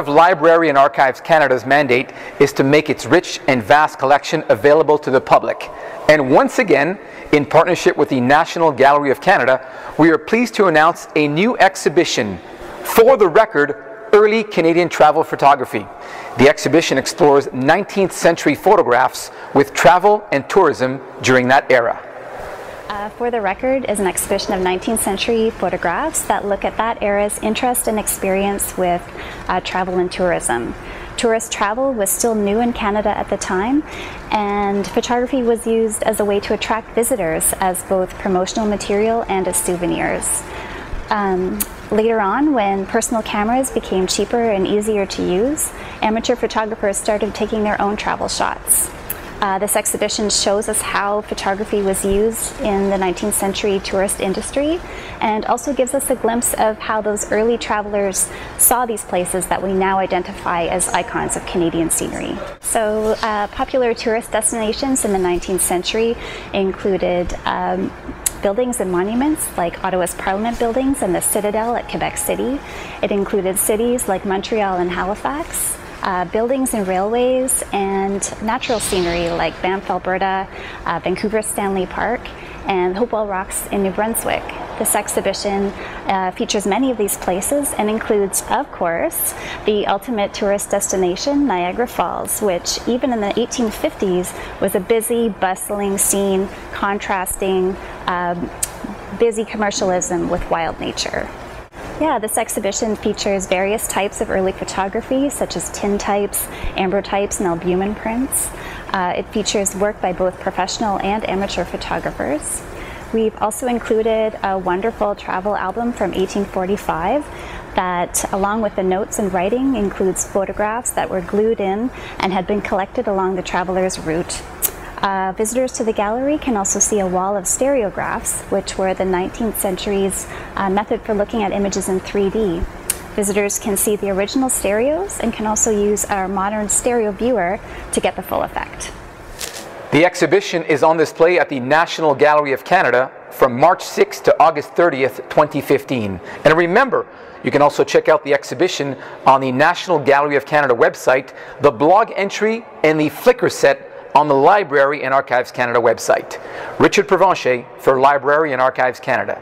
of Library and Archives Canada's mandate is to make its rich and vast collection available to the public. And once again, in partnership with the National Gallery of Canada, we are pleased to announce a new exhibition, For the Record, Early Canadian Travel Photography. The exhibition explores 19th century photographs with travel and tourism during that era. Uh, for the Record is an exhibition of 19th century photographs that look at that era's interest and experience with uh, travel and tourism. Tourist travel was still new in Canada at the time, and photography was used as a way to attract visitors as both promotional material and as souvenirs. Um, later on, when personal cameras became cheaper and easier to use, amateur photographers started taking their own travel shots. Uh, this exhibition shows us how photography was used in the 19th century tourist industry and also gives us a glimpse of how those early travelers saw these places that we now identify as icons of Canadian scenery. So, uh, popular tourist destinations in the 19th century included um, buildings and monuments like Ottawa's Parliament buildings and the Citadel at Quebec City. It included cities like Montreal and Halifax uh, buildings and railways, and natural scenery like Banff, Alberta, uh, Vancouver Stanley Park, and Hopewell Rocks in New Brunswick. This exhibition uh, features many of these places and includes, of course, the ultimate tourist destination, Niagara Falls, which even in the 1850s was a busy, bustling scene contrasting um, busy commercialism with wild nature. Yeah, this exhibition features various types of early photography, such as tintypes, ambrotypes, and albumen prints. Uh, it features work by both professional and amateur photographers. We've also included a wonderful travel album from 1845 that, along with the notes and writing, includes photographs that were glued in and had been collected along the traveler's route. Uh, visitors to the gallery can also see a wall of stereographs, which were the 19th century's uh, method for looking at images in 3D. Visitors can see the original stereos and can also use our modern stereo viewer to get the full effect. The exhibition is on display at the National Gallery of Canada from March 6th to August 30th, 2015. And remember, you can also check out the exhibition on the National Gallery of Canada website, the blog entry, and the Flickr set on the Library and Archives Canada website. Richard Provencher for Library and Archives Canada.